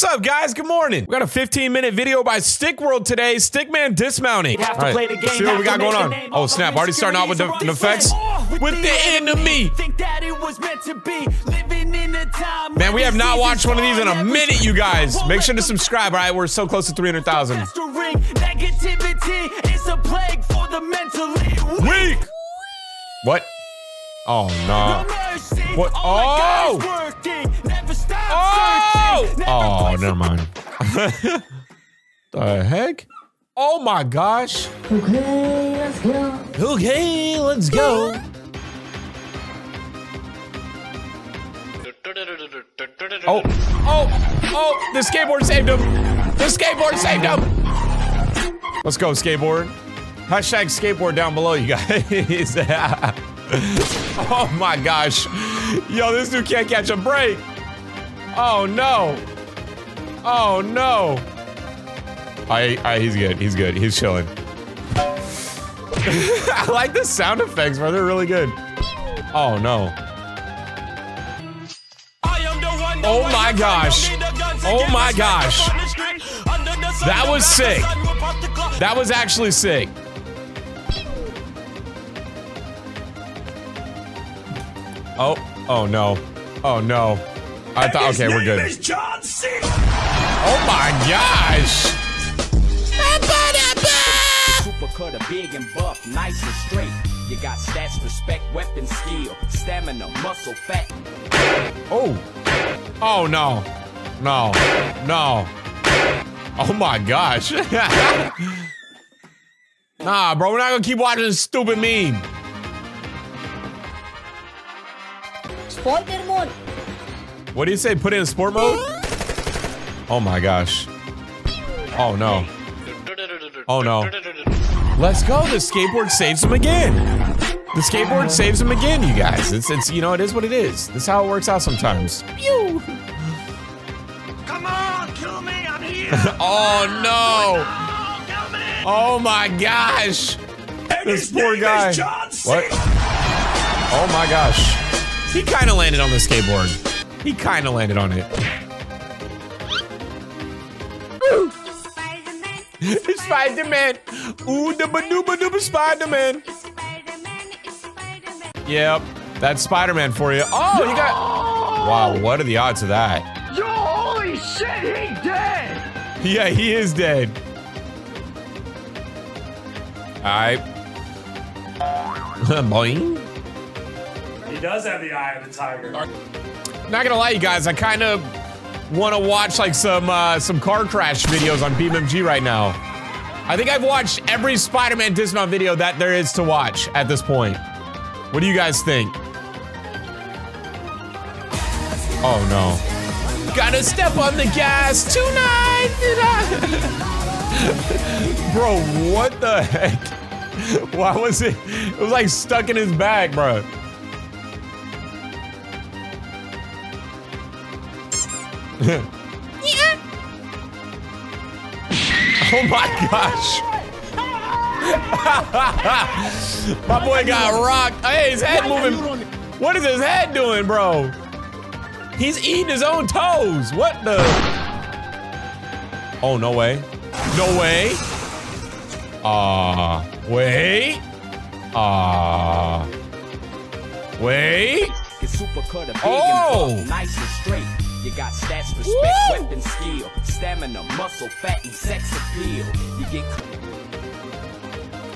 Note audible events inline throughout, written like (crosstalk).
What's up, guys? Good morning. We got a 15 minute video by Stick World today. Stickman dismounting. have to All play the game, see what we got going on. Oh, snap. Already starting out with the, the effects. running. With the enemy. Think that it was meant to be. Living in a time Man, we have not watched one of these in a minute, you guys. Make sure to subscribe. All right, we're so close to 300,000. Negativity is a plague for the mentally weak. What? Oh, No. What? All I got is Oh! working. Never stop Oh! Searching. Oh, never mind. (laughs) the heck? Oh my gosh. Okay, let's go. Okay, let's go. Oh, oh, oh, the skateboard saved him. The skateboard saved him. Let's go, skateboard. Hashtag skateboard down below, you guys. (laughs) oh my gosh. Yo, this dude can't catch a break. Oh no. Oh no. I, alright, he's good. He's good. He's chilling. (laughs) I like the sound effects, bro. They're really good. Oh no. Oh my gosh. Oh my gosh. That was sick. That was actually sick. Oh, oh no. Oh no. I thought, okay, we're good. Oh my gosh. Super cutter, big and buff, nice and straight. You got stats, respect, weapon, skill, stamina, muscle, fat. Oh. Oh no. No. No. Oh my gosh. (laughs) nah, bro, we're not gonna keep watching this stupid meme. Spoiler mode. What do you say? Put it in sport mode? Oh my gosh. Oh no. Oh no. Let's go. The skateboard saves him again. The skateboard saves him again, you guys. It's it's you know, it is what it is. This is how it works out sometimes. Pew. Come on, kill me. I'm here. (laughs) Oh no. Oh. Oh my gosh! This poor guy. What? Oh my gosh. He kind of landed on the skateboard. He kind of landed on it. It's (laughs) Spider-Man. Ooh, the badooba dooba Spider-Man. Yep, that's Spider-Man for you. Oh, you got. Wow, what are the odds of that? Yo, holy shit, he dead. Yeah, he is dead. Alright. (laughs) Boing. He does have the eye of the tiger. Not gonna lie, you guys, I kind of want to watch like some uh, some car crash videos on BeamNG right now. I think I've watched every Spider-Man dismount video that there is to watch at this point. What do you guys think? Oh no. Gotta step on the gas tonight. (laughs) bro, what the heck? (laughs) Why was it? It was like stuck in his back, bro. (laughs) Oh my gosh. (laughs) my boy got rocked. Hey, his head moving. What is his head doing, bro? He's eating his own toes. What the? Oh, no way. No way. Ah, uh, wait. Ah, uh, wait. Get super cutter, big Oh. nice and straight. You got stats, respect, Woo! weapon, skill, stamina, muscle, fat, and sex appeal. You get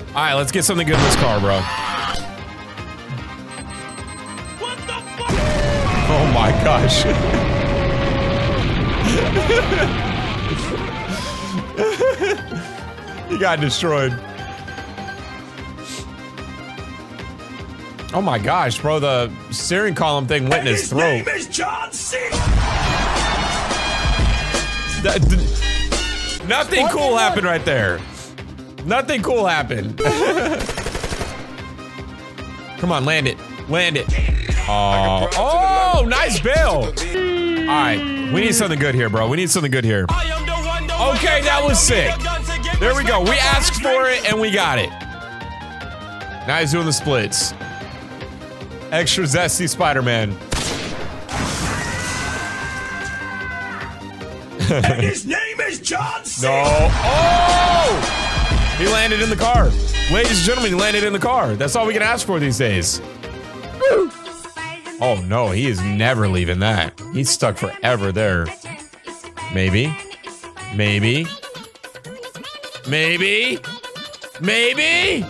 All right, let's get something good in this car, bro. What the fuck? Oh my gosh. (laughs) he got destroyed. Oh my gosh, bro, the steering column thing went in his throat. is John C. That- d- nothing cool happened right there. Nothing cool happened. (laughs) Come on, land it. Land it. Oh, oh, nice bail. All right, we need something good here, bro. We need something good here. Okay, that was sick. There we go. We asked for it and we got it. Now he's doing the splits. Extra zesty Spider-Man. and his name is John (laughs) C. No. Oh! He landed in the car. Ladies and gentlemen, he landed in the car. That's all we can ask for these days. Oh no, he is never leaving that. He's stuck forever there. Maybe. Maybe. Maybe. Maybe.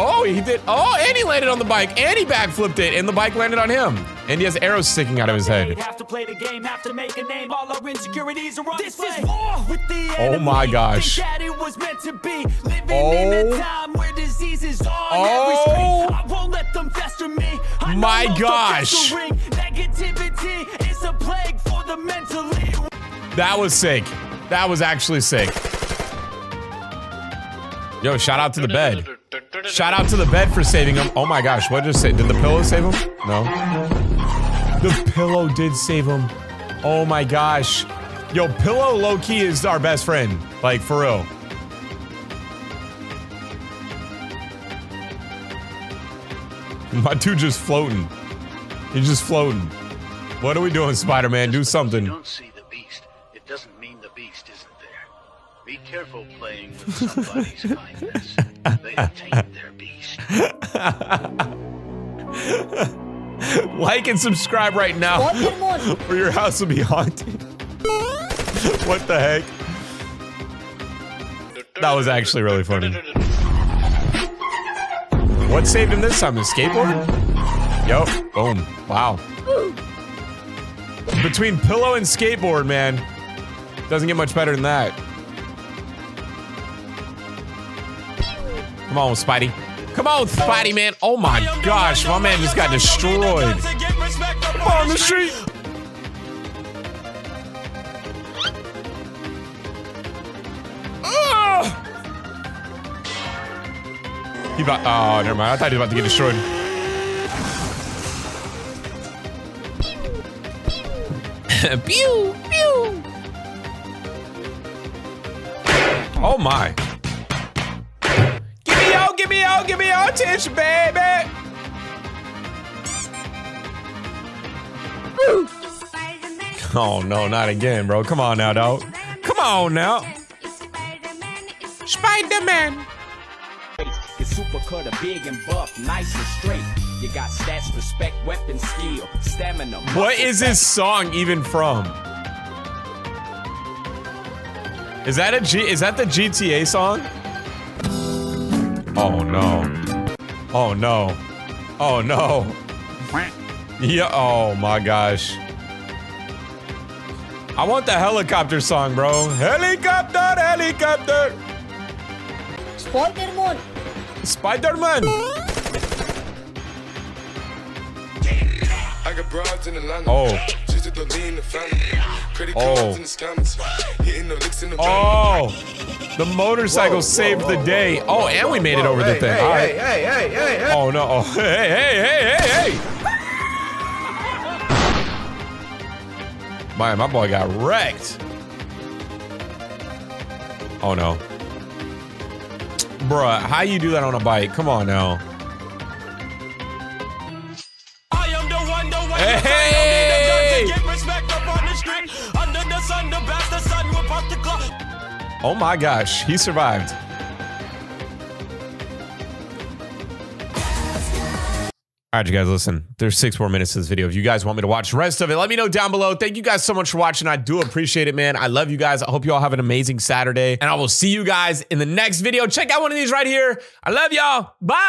Oh, he did. Oh, and he landed on the bike. And he backflipped it. And the bike landed on him. And he has arrows sticking out of his head. Have to play the game, have to make a name. All our insecurities are on This is war with the Oh my gosh. That was meant to be. Living Oh. in a oh. time where disease is on Oh. every screen. Oh. I won't let them fester me. I know My gosh. festering. Negativity is a plague for the mentally. That was sick. That was actually sick. Yo, shout out to the bed. Shout out to the bed for saving him. Oh my gosh, what did it say? Did the pillow save him? No. The pillow did save him. Oh my gosh. Yo, pillow low key is our best friend. Like, for real. (laughs) My dude just floating. He's just floating. What are we doing, Spider Man? Do You something. don't see the beast. It doesn't mean the beast isn't there. Be careful playing with somebody's (laughs) kindness. Taint their beast. (laughs) Like and subscribe right now, (laughs) or your house will be haunted. what the heck? That was actually really funny. What saved him this time? The skateboard? Yup. Boom. Wow. Between pillow and skateboard, man, doesn't get much better than that. Come on, Spidey. Come on, Spidey, man. Oh my gosh, my man just got destroyed. On the street. Ah! He about, oh, never mind. I thought he was about to get destroyed. (laughs) pew, pew. Oh my. Give me your, give me your, give me your attention, baby. Oh no, not again, bro. Come on now, dog. Come on now. Spider-Man. Get super cutter, big and buff, nice and straight. You got stats, respect, weapon, skill, stamina. What muscle, is this song even from? Is that a G is that the GTA song? Oh no. Oh no. Oh no. Yeah, oh my gosh. I want the helicopter song, bro. Helicopter, helicopter. Spoiler mode. Spider-Man. I got broads in Atlanta. Oh. She's at the lean, the family. Credit Oh. cards in the scammers. Hitting the licks in the Oh. The motorcycle saved the day. Oh, and we made it over the thing. All right. hey, hey, hey, hey. Oh no! Oh, (laughs) hey, hey, hey, hey, hey! Man, my boy got wrecked. Oh no, bruh, how you do that on a bike? Come on now. I am the one, the one, Hey! Oh my gosh, he survived. All right, you guys, listen. There's six more minutes to this video. If you guys want me to watch the rest of it, let me know down below. Thank you guys so much for watching. I do appreciate it, man. I love you guys. I hope you all have an amazing Saturday. And I will see you guys in the next video. Check out one of these right here. I love y'all. Bye.